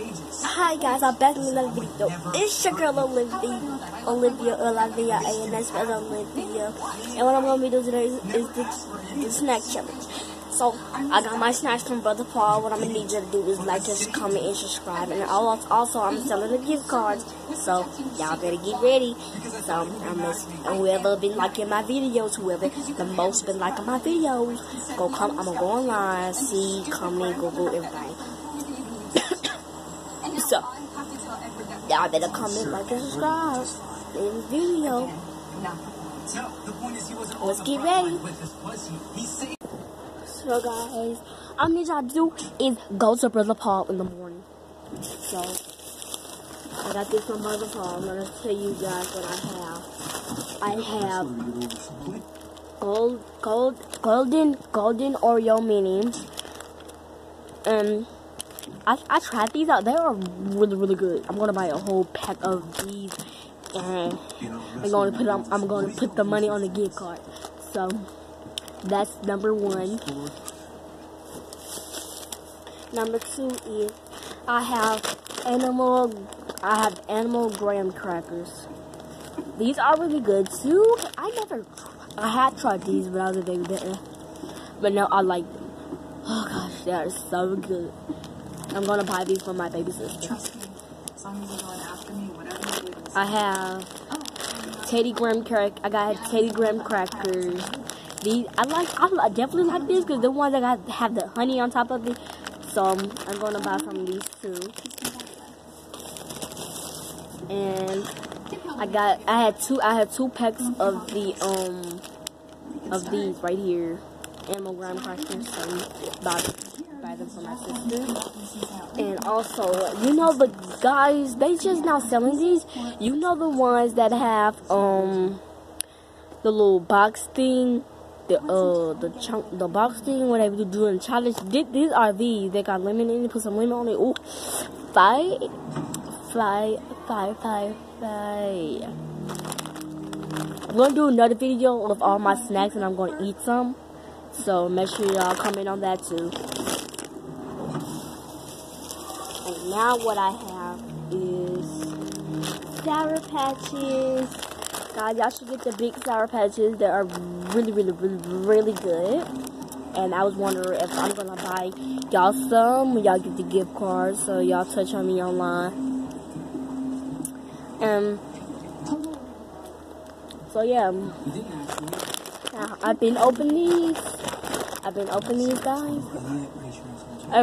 Hi guys, I'm back in another video. It's your girl Olivia, Olivia, Olivia, ANS, but Olivia. And what I'm gonna be doing today is, the, the snack challenge. So I got my snacks from Brother Paul. What I'm gonna need you to do is like, just comment, and subscribe. And also, I'm selling the gift cards, so y'all better get ready. So I'm just, whoever been liking my videos, whoever the most been liking my videos, go come. I'm gonna go online, see, comment, Google, everything. So, y'all better comment, like, and subscribe in the video. Let's get ready. So, guys, all I need y'all to do is go to Brother Paul in the morning. So, I got this from Brother Paul. I'm going to tell you guys what I have. I have gold, gold, golden, golden Oreo mini. Um, I, I tried these out. They are really, really good. I'm gonna buy a whole pack of these, and I'm gonna put them, I'm gonna put the money on the gift card. So that's number one. Number two is I have animal. I have animal graham crackers. These are really good too. I never, I had tried these when I was a baby, but now I like them. Oh gosh, they are so good. I'm gonna buy these for my baby sister. Trust me. As long as you're going after me, whatever you do. I have Teddy Graham crack. I got Teddy Graham crackers. These I like. I definitely like these because the ones that got have the honey on top of it. So I'm gonna buy from these two. And I got. I had two. I had two packs of the um of these right here. Animal graham crackers. So buy buy them for my sister. And also, you know the guys, they just now selling these. You know the ones that have um the little box thing, the uh the chunk, the box thing when they do doing challenge. These are these. They got lemon in it. Put some lemon on it. Ooh, five, five, five, five, five. I'm gonna do another video of all my snacks and I'm gonna eat some. So make sure y'all comment on that too. Now what I have is Sour Patches. God, y'all should get the big Sour Patches. They are really, really, really, really good. And I was wondering if I'm gonna buy y'all some when y'all get the gift card. So y'all touch on me online. Um. So yeah. I've been opening these. I've been opening these guys. I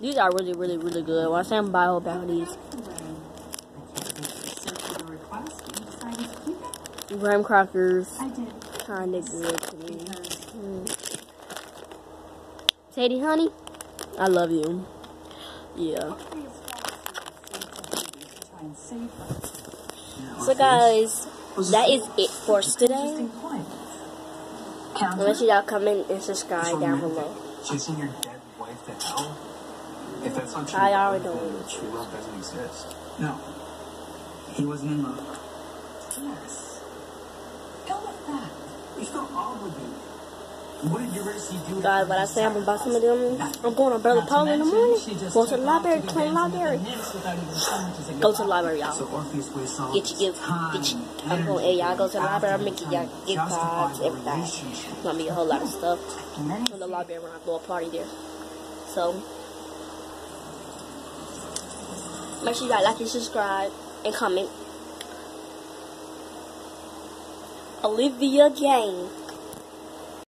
These are really, really, really good. Well, I say I'm buy a whole these. Graham crackers, kind of good to me. Mm. Sadie, honey, I love you. Yeah. So, guys, that is it for us today. Make sure y'all comment and subscribe down below. Chasing your dead wife to hell? If that's not true, I already then know. true love doesn't exist. No. He wasn't in love. Yes. Go with that. You felt obligated. What did Eurydice do? Guys, what I say I'm gonna buy some of them. I'm going to Brother Paul in the morning. Go to the library, clean the library. Go to the library, y'all. So Orpheus was song. Get your gift. Get your, I'm going, hey, y'all go to the library. I'm making y'all gift cards, everything. It's gonna be a whole lot of stuff in the library when I throw a party there. So, make sure y'all like and subscribe and comment. Olivia Jane.